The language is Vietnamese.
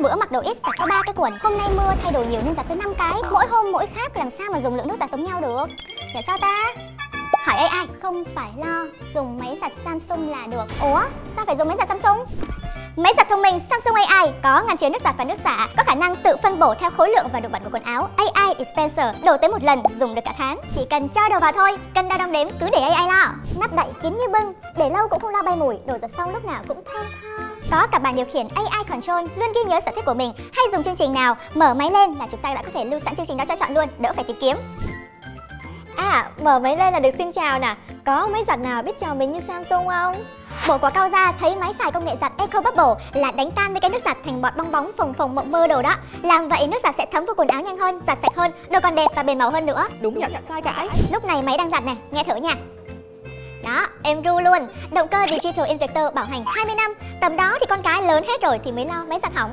hôm bữa mặc đồ ít giặt có ba cái quần. Hôm nay mưa thay đồ nhiều nên giặt tới 5 cái. Mỗi hôm mỗi khác, làm sao mà dùng lượng nước giặt giống nhau được? Để sao ta? Hỏi AI không phải lo dùng máy giặt Samsung là được. Ủa, sao phải dùng máy giặt Samsung? Máy giặt thông minh Samsung AI có ngăn chứa nước giặt và nước xả, có khả năng tự phân bổ theo khối lượng và độ bẩn của quần áo. AI Dispenser đổ tới một lần dùng được cả tháng, chỉ cần cho đầu vào thôi. Cần đo đong đếm cứ để AI lo. Nắp đậy kín như bưng, để lâu cũng không lo bay mùi, đồ giặt xong lúc nào cũng thơm tho. Có cả bàn điều khiển AI Control luôn ghi nhớ sở thích của mình hay dùng chương trình nào, mở máy lên là chúng ta đã có thể lưu sẵn chương trình đó cho chọn luôn, đỡ phải tìm kiếm. Mở máy lên là được xin chào nè Có máy giặt nào biết chào mình như Samsung không? Bộ quả cao ra thấy máy xài công nghệ giặt Eco Bubble là đánh tan với cái nước giặt thành bọt bong bóng phồng phồng mộng mơ đồ đó. Làm vậy nước giặt sẽ thấm vào quần áo nhanh hơn, giặt sạch hơn, đồ còn đẹp và bền màu hơn nữa. Đúng nhận, sai cãi Lúc này máy đang giặt nè, nghe thử nha. Đó, em ru luôn. Động cơ Digital Injector bảo hành 20 năm. Tầm đó thì con cái lớn hết rồi thì mới lo máy giặt hỏng.